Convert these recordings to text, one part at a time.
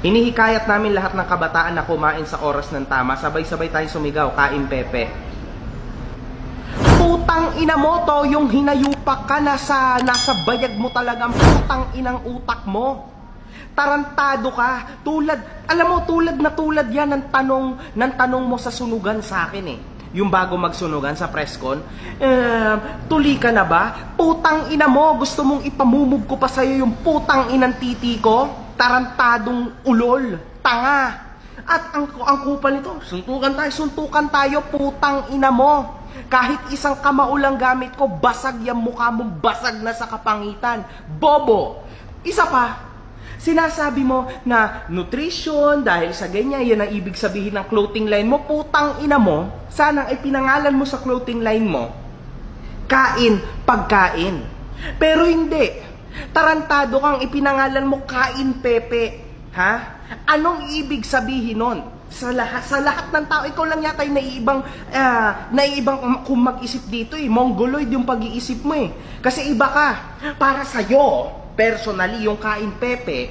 Hinihikayat namin lahat ng kabataan na kumain sa oras ng tama. Sabay-sabay tayong sumigaw, kain pepe. Putang ina mo to, yung hinayupak ka nasa, nasa bayag mo talagang putang inang utak mo. Tarantado ka. Tulad, alam mo, tulad na tulad yan ng tanong, ng tanong mo sa sunugan sa akin eh. Yung bago magsunugan sa presscon, eh, tuli ka na ba? Putang ina mo, gusto mong ipamumog ko pa sa'yo yung putang inang titi ko? Tarantadong ulol, tanga. At ang, ang kupal nito, suntukan tayo, suntukan tayo, putang ina mo. Kahit isang kamao lang gamit ko, basag yung mukha mo, basag na sa kapangitan. Bobo! Isa pa, sinasabi mo na nutrition, dahil sa ganyan, yan ang ibig sabihin ng clothing line mo, putang ina mo, sana ay pinangalan mo sa clothing line mo, kain, pagkain. Pero hindi. Tarantado kang ipinangalan mo kain pepe. Ha? Anong ibig sabihin nun? Sa lahat, sa lahat ng tao, ikaw lang yata yung naiibang, ah, naiibang kung mag-isip dito eh. Mongoloid yung pag-iisip mo eh. Kasi iba ka. Para sa'yo, personally, yung kain pepe,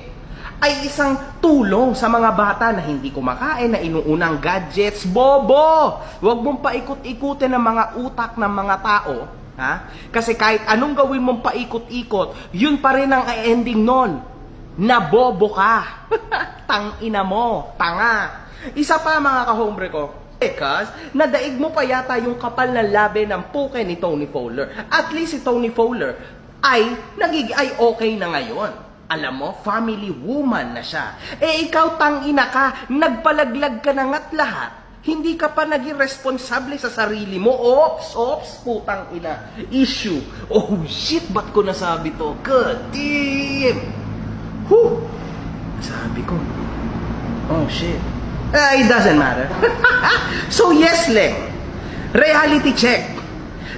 ay isang tulong sa mga bata na hindi kumakain, na inuunang gadgets. Bobo! Huwag mong paikot-ikutin ng mga utak ng mga tao. Ha? Kasi kahit anong gawin mong paikot-ikot, yun pa rin ang ending nun. Nabobo ka. Tang ina mo. Tanga. Isa pa mga kahombre ko. Because, nadaig mo pa yata yung kapal na labi ng puke ni Tony Fowler. At least si Tony Fowler ay, nagig ay okay na ngayon. Alam mo, family woman na siya. Eh ikaw tang ina ka, nagpalaglag ka na nga't lahat. Hindi ka pa naging responsable sa sarili mo. Ops, ops, putang ina. Issue. Oh shit, ba't ko nasabi to? God damn. Whew. Sabi ko. Oh shit. Ah, it doesn't matter. so yes, Leng. Reality check.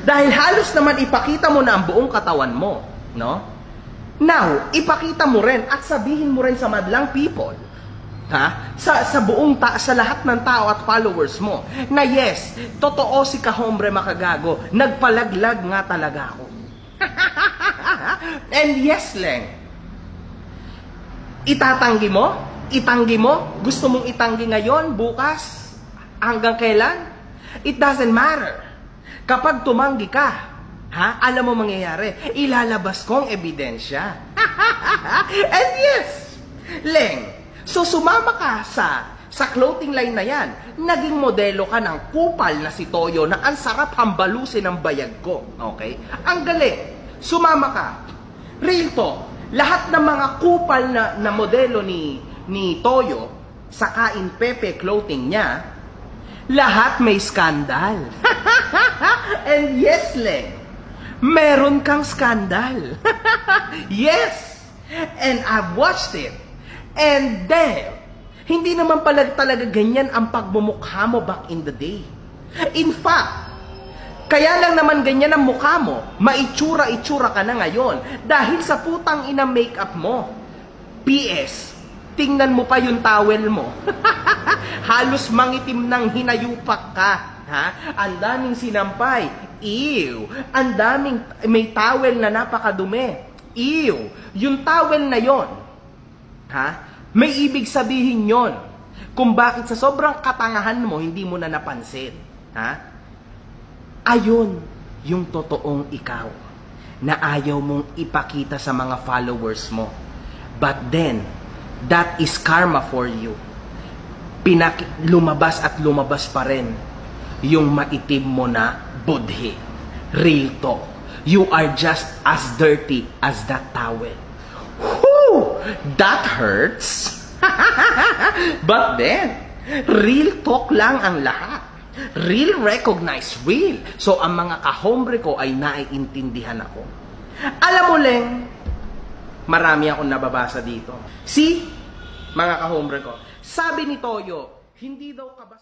Dahil halos naman ipakita mo na ang buong katawan mo, no? Now, ipakita mo rin at sabihin mo rin sa madlang people, ha? Sa, sa buong ta sa lahat ng tao at followers mo, na yes, totoo si Kahombre Makagago, nagpalaglag nga talaga ako. And yes, Leng, itatanggi mo? Itanggi mo? Gusto mong itanggi ngayon, bukas, hanggang kailan? It doesn't matter. Kapag tumanggi ka, ha, alam mo mangyayari, ilalabas kong ebidensya. And yes, Leng, so sumama ka sa sa clothing line na yan, naging modelo ka ng kupal na si Toyo na ang sarap hambalusin ng bayag ko. Okay? Ang galing. Sumama ka. Real talk. Lahat ng mga kupal na, na modelo ni, ni Toyo sa Kain Pepe clothing niya, lahat may skandal. And yes, Leng, meron kang skandal. yes! And I've watched it. And damn, hindi naman pala talaga ganyan ang pagmumukha mo back in the day. In fact, kaya lang naman ganyan ang mukha mo, maitsura-itsura ka na ngayon dahil sa putang ina makeup mo. PS, tingnan mo pa yung towel mo. Halos mangitim ng hinayupak ka. Ha? Ang daming sinampay. Ew. Ang daming may towel na napakadumi. Ew. Yung towel na yon. Ha? May ibig sabihin yon. Kung bakit sa sobrang katangahan mo, hindi mo na napansin. Ha? Ayun yung totoong ikaw na ayaw mong ipakita sa mga followers mo. But then, that is karma for you. Pinak lumabas at lumabas pa rin yung maitim mo na budhi. Real talk. You are just as dirty as that towel. That hurts. But then, real talk lang ang lahat. Real recognize real. So, ang mga kahombre ko ay naiintindihan ako. Alam mo, Leng, marami akong nababasa dito. See, mga kahombre ko, sabi ni Toyo, hindi daw kabas...